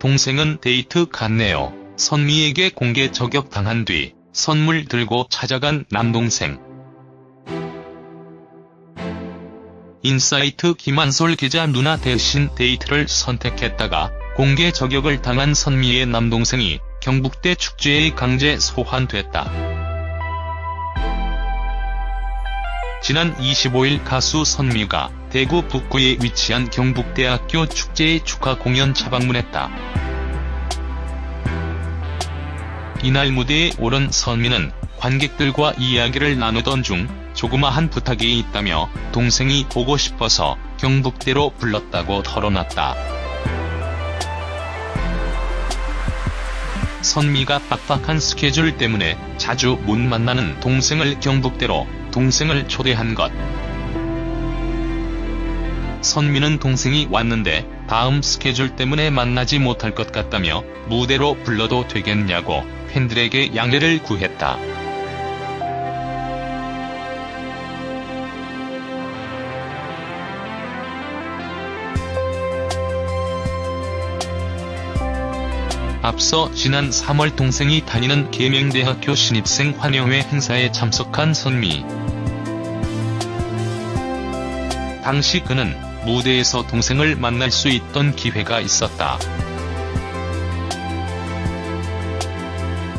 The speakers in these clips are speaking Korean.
동생은 데이트 갔네요. 선미에게 공개 저격당한 뒤 선물 들고 찾아간 남동생. 인사이트 김한솔 기자 누나 대신 데이트를 선택했다가 공개 저격을 당한 선미의 남동생이 경북대 축제에 강제 소환됐다. 지난 25일 가수 선미가 대구 북구에 위치한 경북대학교 축제의 축하 공연 차 방문했다. 이날 무대에 오른 선미는 관객들과 이야기를 나누던 중 조그마한 부탁이 있다며 동생이 보고 싶어서 경북대로 불렀다고 털어놨다. 선미가 빡빡한 스케줄 때문에 자주 못 만나는 동생을 경북대로 동생을 초대한 것. 선미는 동생이 왔는데 다음 스케줄 때문에 만나지 못할 것 같다며 무대로 불러도 되겠냐고 팬들에게 양해를 구했다. 앞서 지난 3월 동생이 다니는 계명대학교 신입생 환영회 행사에 참석한 선미. 당시 그는 무대에서 동생을 만날 수 있던 기회가 있었다.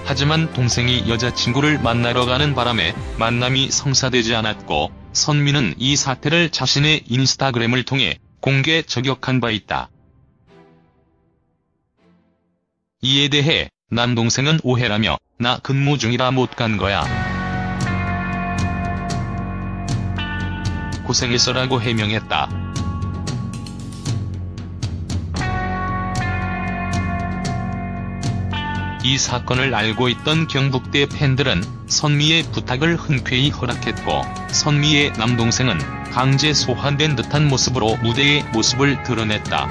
하지만 동생이 여자친구를 만나러 가는 바람에 만남이 성사되지 않았고 선미는 이 사태를 자신의 인스타그램을 통해 공개 저격한 바 있다. 이에 대해 남동생은 오해라며 나 근무 중이라 못 간 거야. 고생했어라고 해명했다. 이 사건을 알고 있던 경북대 팬들은 선미의 부탁을 흔쾌히 허락했고 선미의 남동생은 강제 소환된 듯한 모습으로 무대의 모습을 드러냈다.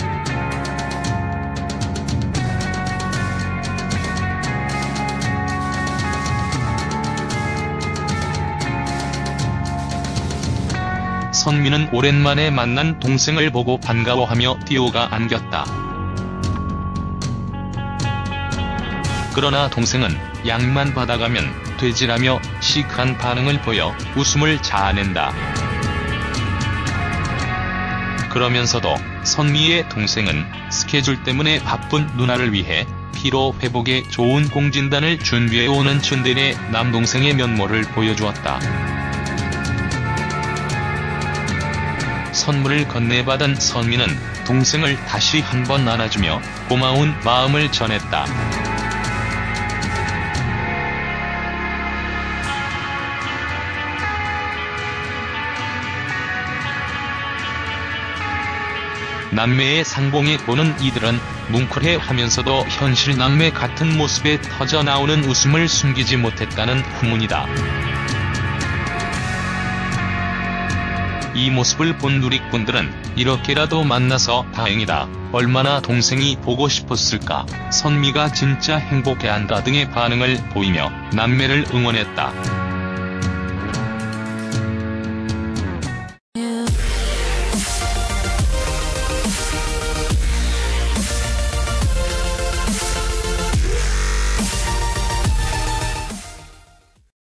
선미는 오랜만에 만난 동생을 보고 반가워하며 띠오가 안겼다. 그러나 동생은 양만 받아가면 되지라며 시크한 반응을 보여 웃음을 자아낸다. 그러면서도 선미의 동생은 스케줄 때문에 바쁜 누나를 위해 피로 회복에 좋은 공진단을 준비해오는 춘대의 남동생의 면모를 보여주었다. 선물을 건네받은 선미는 동생을 다시 한번 안아주며 고마운 마음을 전했다. 남매의 상봉에 보는 이들은 뭉클해 하면서도 현실 남매 같은 모습에 터져나오는 웃음을 숨기지 못했다는 후문이다. 이 모습을 본 누리꾼들은 이렇게라도 만나서 다행이다. 얼마나 동생이 보고 싶었을까. 선미가 진짜 행복해한다 등의 반응을 보이며 남매를 응원했다.